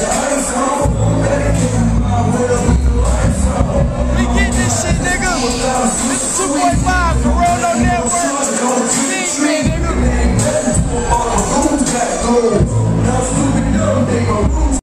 We get this shit, nigga. This is 2.5.